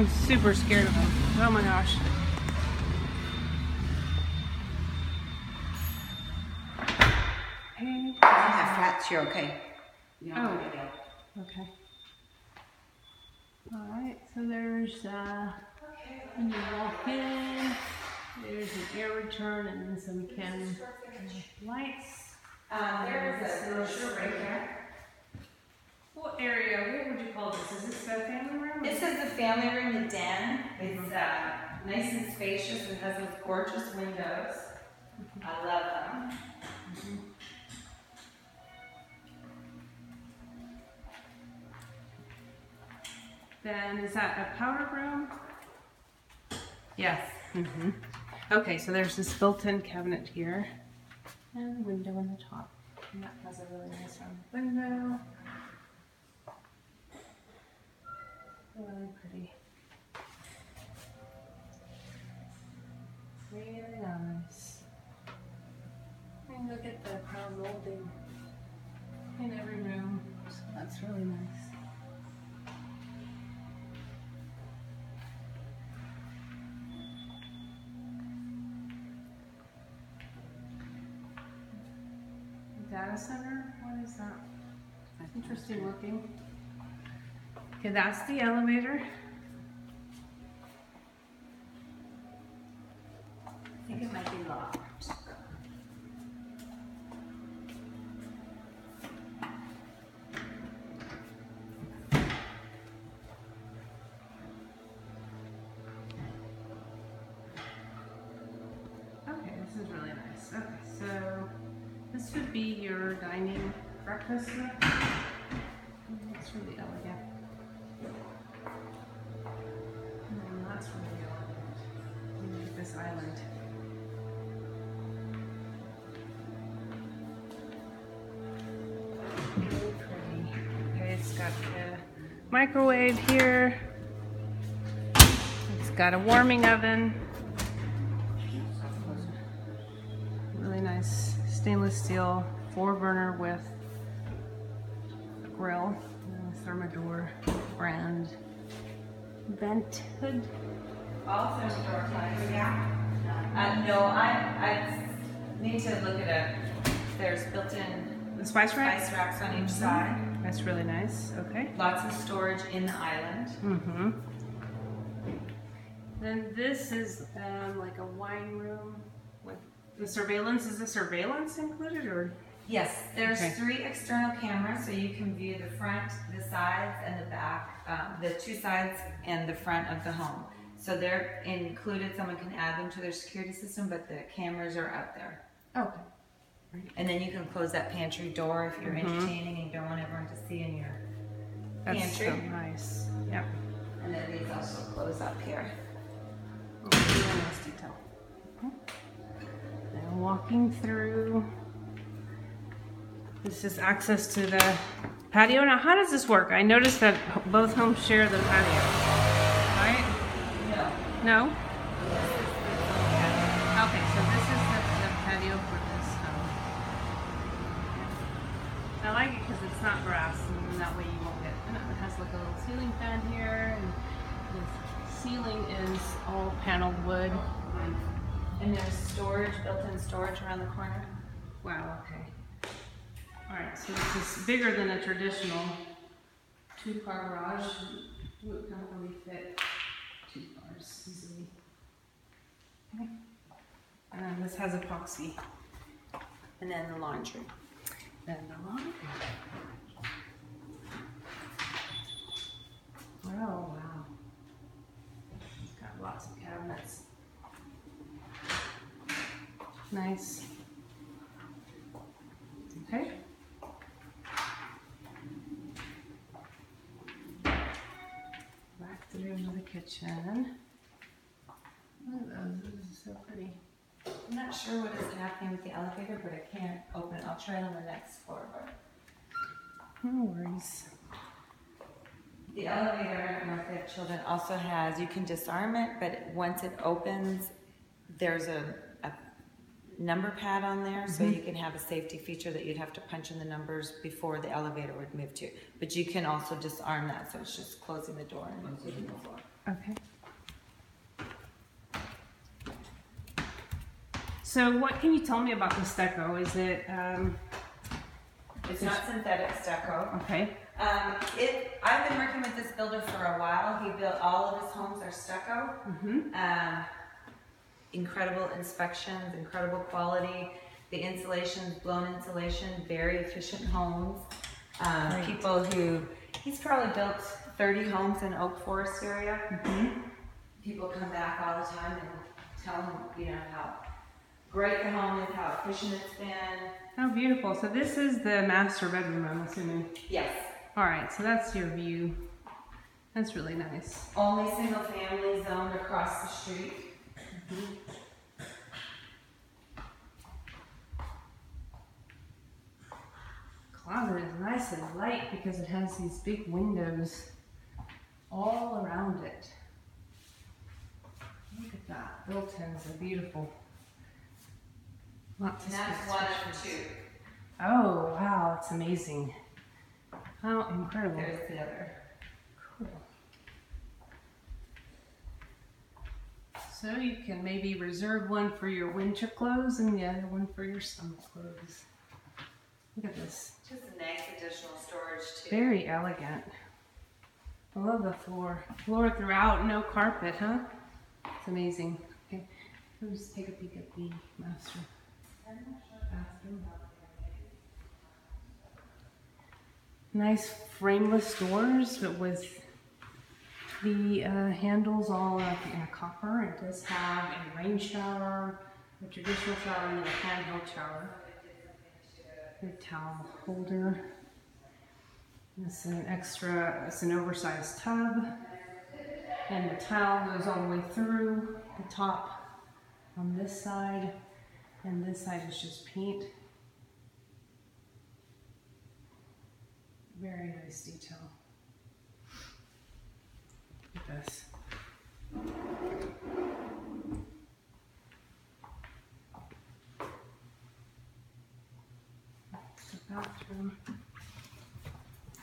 I'm super scared of them. Oh my gosh. Hey. You have fats, you're okay. You don't Oh. have to Okay. All right, so there's, uh, when you walk in, there's an air return and then some can lights. Um, there is a brochure right here. What area, what would you call this? Is this a family room? This is the family room, the den. It's, uh, nice and spacious and has those gorgeous windows. I love them. Then is that a powder room? Yes. Mm-hmm. Okay, so there's this built-in cabinet here and a window on the top. And that has a really nice round window. Really pretty. Really nice. And look at the crown molding in every room. So that's really nice. Data center, what is that? That's Interesting looking. Okay, that's the elevator. Okay, this is really nice. Okay, so this would be your dining breakfast nook. That's really elegant. That's really elegant. At this island. Microwave here. It's got a warming oven. Really nice stainless steel four burner with grill, Thermador brand vent hood. Also door yeah. Uh, no, I, I need to look at it. There's built-in The spice rack? ice racks on each side. That's really nice. Okay. Lots of storage in the island. Mm-hmm. Then this is um, like a wine room with the surveillance. Is the surveillance included or? Yes, there's Okay. three external cameras, so you can view the front, the sides, and the back, um, the two sides and the front of the home. So they're included, someone can add them to their security system, but the cameras are out there. Okay. And then you can close that pantry door if you're Mhm. entertaining and you don't want everyone to see in your That's so Pantry. nice. Yep. And then these also close up here. Really nice detail. Now walking through. This is access to the patio. Now, how does this work? I noticed that both homes share the patio. Right? No. No? Fan here, and the ceiling is all paneled wood. And there's storage, built-in storage around the corner. Wow. Okay. All right, so this is bigger than a traditional two-car garage. It would not really fit two cars easily. Okay. And then this has epoxy. And then the laundry. Then the laundry. Oh wow. It's got lots of cabinets. Nice. Okay. Back through the kitchen. Look at those, this is so pretty. I'm not sure what is happening with the elevator, but I can't open it. I'll try it on the next floor. But No worries. The elevator, I don't know if they have children, also has, you can disarm it, but once it opens, there's a, a number pad on there, so you can have a safety feature that you'd have to punch in the numbers before the elevator would move to. But you can also disarm that, so it's just closing the door and moving the floor. Okay. So what can you tell me about the stucco? Is it, um, It's not synthetic stucco. okay, Um, it, I've been working with this builder for a while. He built, all of his homes are stucco. mm-hmm, Um, incredible inspections, incredible quality. The insulation's blown insulation, very efficient homes. Um, Great. people who, he's probably built 30 homes in Oak Forest area. mm-hmm. People come back all the time and tell him, you know, how great the home is, how efficient it's been. Oh, beautiful. So this is the master bedroom, I'm assuming. Yes. All right, so that's your view. That's really nice. Only single family zoned across the street. Closet is nice and light because it has these big windows all around it. Look at that. Built-ins are beautiful. Lots of And that's space one of two. Oh, wow, it's amazing. How incredible. There's the other. Cool. So you can maybe reserve one for your winter clothes and the other one for your summer clothes. Look at this. Just a nice additional storage too. Very elegant. I love the floor. Floor throughout, no carpet, huh? It's amazing. Okay, let's take a peek at the master. Nice frameless doors, but with the uh, handles all a copper. It does have a rain shower, a traditional shower, and a handheld shower. Your towel holder. It's an extra, it's an oversized tub. And the towel goes all the way through the top on this side. And this side is just paint. Very nice detail. Look at this. The bathroom.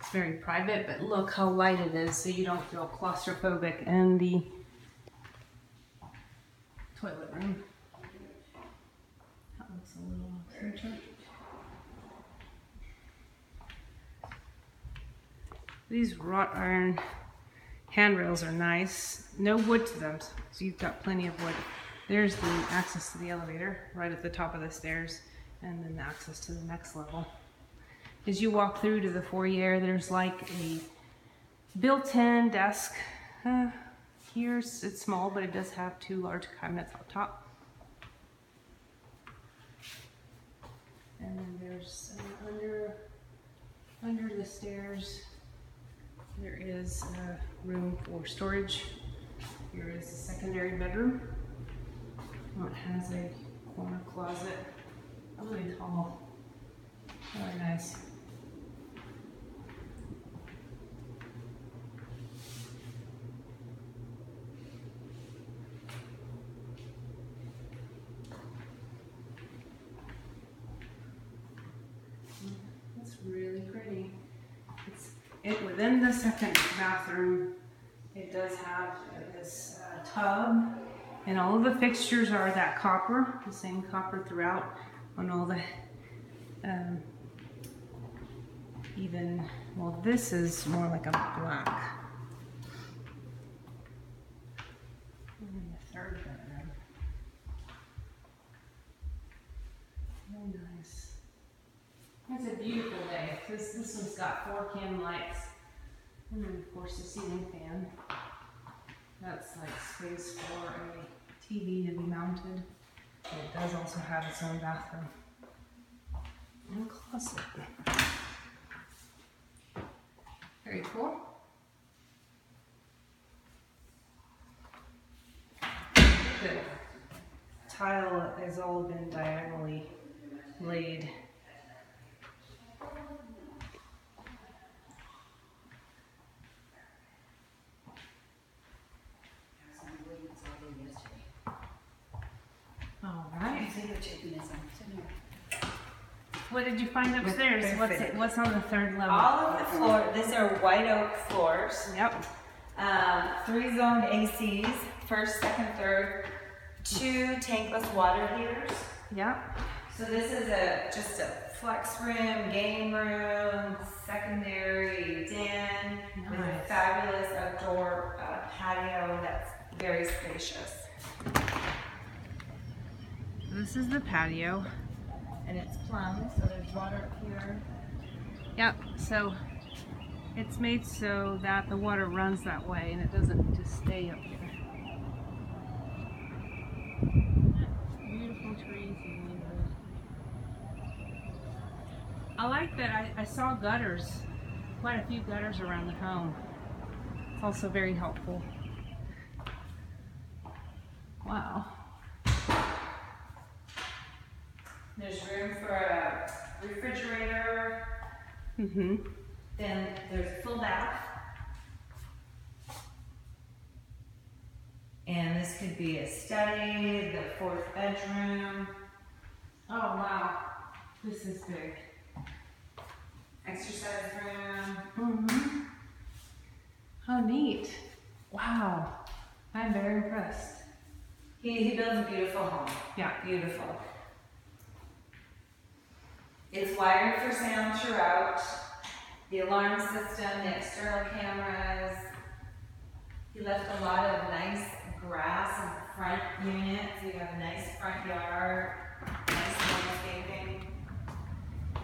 It's very private, but look how light it is so you don't feel claustrophobic in the toilet room. That looks a little off center. These wrought iron handrails are nice. No wood to them, so you've got plenty of wood. There's the access to the elevator right at the top of the stairs, and then the access to the next level. As you walk through to the foyer, there's like a built-in desk. Uh, here it's small, but it does have two large cabinets up top. And then there's uh, under under the stairs. There is a room for storage. Here is a secondary bedroom. Oh, It has a corner closet, really tall, really nice. It's really pretty. It's it within the second bathroom. It does have this uh, tub, and all of the fixtures are that copper, the same copper throughout on all the. Um, even well, this is more like a black. And the third bedroom. Very nice. It's a beautiful day. This this one's got four can lights, and then of course the ceiling fan. That's like space for a TV to be mounted. It does also have its own bathroom and closet. Very cool. The tile has all been diagonally laid. What did you find upstairs? What's it, what's on the third level? All of the floor, these are white oak floors. Yep. Um, three zone ACs, first, second, third, two tankless water heaters. Yep. So this is a, just a flex room, game room, secondary den with a fabulous outdoor uh, patio that's very spacious. This is the patio. And it's plumbed, so there's water up here. Yep. So it's made so that the water runs that way and it doesn't just stay up here. Beautiful trees. I like that I, I saw gutters, quite a few gutters around the home. It's also very helpful. Wow. There's room for a refrigerator, Mm-hmm. then there's a full bath. And this could be a study, the fourth bedroom, Oh wow. This is big. exercise room. Mm-hmm. How neat. Wow. I'm very impressed. He, he builds a beautiful home. Yeah. Beautiful. It's wired for sound throughout. The alarm system, the external cameras. He left a lot of nice grass in the front unit, so you have a nice front yard, nice landscaping.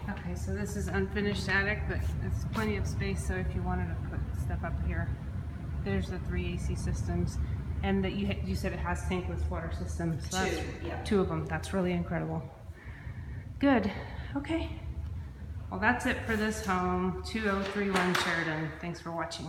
Okay, so this is unfinished attic, but it's plenty of space, so if you wanted to put stuff up here, there's the three AC systems. And that you, you said it has tankless water systems. so Two, yeah. Two of them, that's really incredible. Good, okay. Well, that's it for this home, 2031 Sheridan. Thanks for watching.